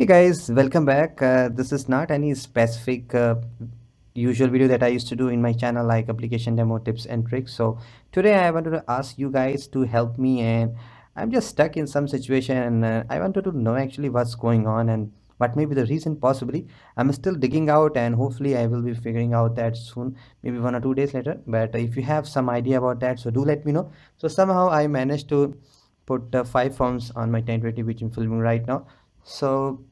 Hey guys, welcome back. Uh, this is not any specific uh, usual video that I used to do in my channel like application demo tips and tricks. So today I wanted to ask you guys to help me and I'm just stuck in some situation and uh, I wanted to know actually what's going on and what may be the reason possibly. I'm still digging out and hopefully I will be figuring out that soon, maybe one or two days later. But if you have some idea about that, so do let me know. So somehow I managed to put uh, five phones on my 1020 which I'm filming right now. So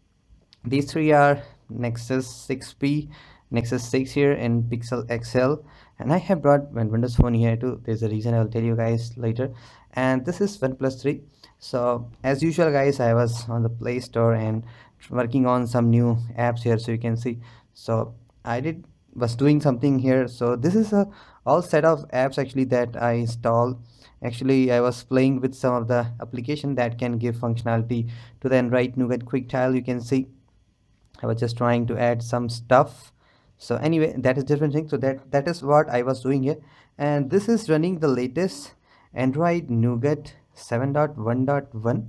these three are nexus 6p nexus 6 here and pixel xl and i have brought windows phone here too. There's a reason i'll tell you guys later. And this is oneplus 3 so as usual guys i was on the play store and working on some new apps here so you can see. So i did was doing something here. So this is a all set of apps actually that i installed. Actually i was playing with some of the application that can give functionality to the android nougat quick tile you can see I was just trying to add some stuff. So anyway that is different thing. So that that is what I was doing here. And this is running the latest Android Nougat 7.1.1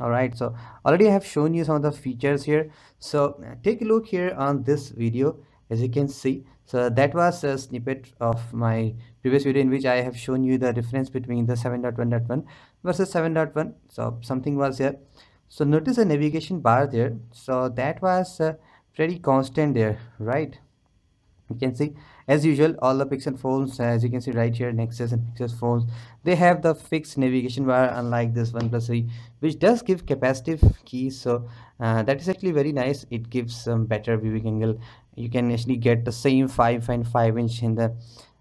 all right. So already I have shown you some of the features here. So take a look here on this video as you can see. So that was a snippet of my previous video in which I have shown you the difference between the 7.1.1 versus 7.1 so something was here so notice the navigation bar there. So that was uh, pretty constant there right? You can see as usual all the pixel phones as you can see right here nexus and nexus phones they have the fixed navigation bar unlike this oneplus 3 which does give capacitive keys. So uh, that is actually very nice. It gives some better viewing angle. You can actually get the same 5 and 5 inch in the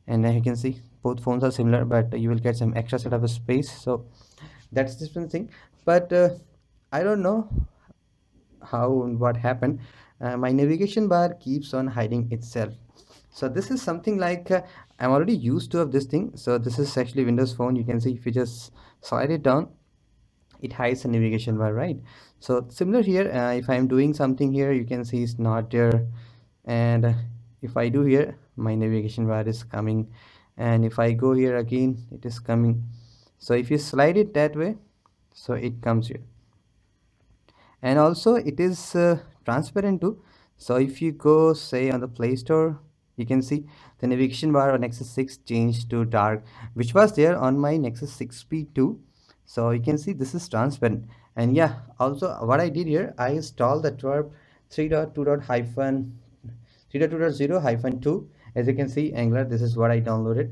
and you can see both phones are similar but you will get some extra set of space. So that's different thing. But uh, I don't know how and what happened. Uh, my navigation bar keeps on hiding itself. So this is something like uh, I'm already used to of this thing. So this is actually Windows phone. You can see if you just slide it down it hides the navigation bar right? So similar here uh, if I'm doing something here you can see it's not there. And if I do here my navigation bar is coming. And if I go here again it is coming. So if you slide it that way so it comes here and also it is uh, transparent too. So if you go say on the play store you can see the navigation bar on nexus 6 changed to dark which was there on my nexus 6p2 so you can see this is transparent. And yeah also what i did here i installed the TWRP 3.2. hyphen 3.2.0 hyphen 2 as you can see angular this is what i downloaded.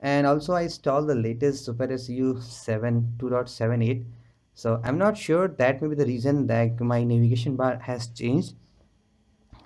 And also i installed the latest SuperSU 7 2.78 so i'm not sure that may be the reason that my navigation bar has changed.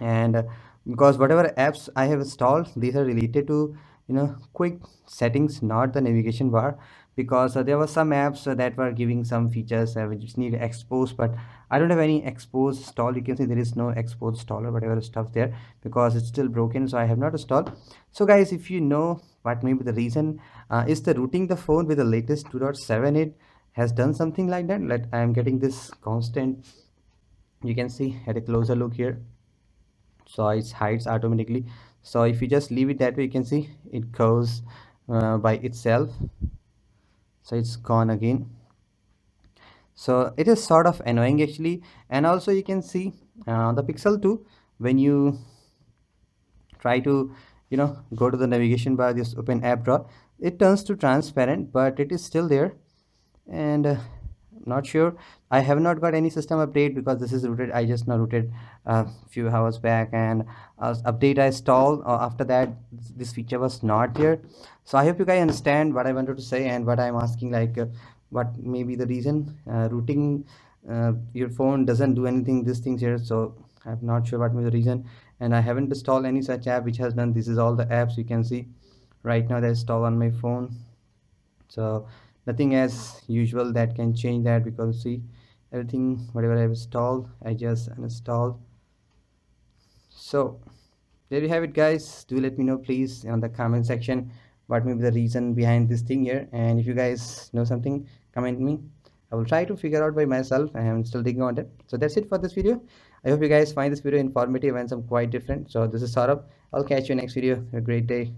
And uh, because whatever apps i have installed these are related to you know quick settings not the navigation bar. Because uh, there were some apps uh, that were giving some features uh, which need Xposed but i don't have any Xposed installed you can see there is no Xposed installer whatever stuff there because it's still broken so i have not installed. So guys if you know what may be the reason uh, is the rooting the phone with the latest 2.78 has done something like that let i am getting this constant you can see at a closer look here. So it hides automatically. So if you just leave it that way you can see it goes uh, by itself. So it's gone again. So it is sort of annoying actually. And also you can see uh, the pixel 2 when you try to you know go to the navigation bar just open app drawer it turns to transparent but it is still there and uh, not sure. I have not got any system update because this is rooted i just now rooted a uh, few hours back. And uh, update i installed uh, after that this feature was not there. So i hope you guys understand what i wanted to say and what i'm asking like uh, what may be the reason. Uh, rooting uh, your phone doesn't do anything these things here. So i'm not sure what may be the reason. And i haven't installed any such app which has done this is all the apps you can see. Right now they installed on my phone. So nothing as usual that can change that because see everything whatever I've installed I just uninstalled. So there you have it guys. Do let me know please on the comment section what may be the reason behind this thing here. And if you guys know something comment me. I will try to figure out by myself. I am still digging on it. So that's it for this video. I hope you guys find this video informative and some quite different. So this is Saurabh. I'll catch you next video. Have a great day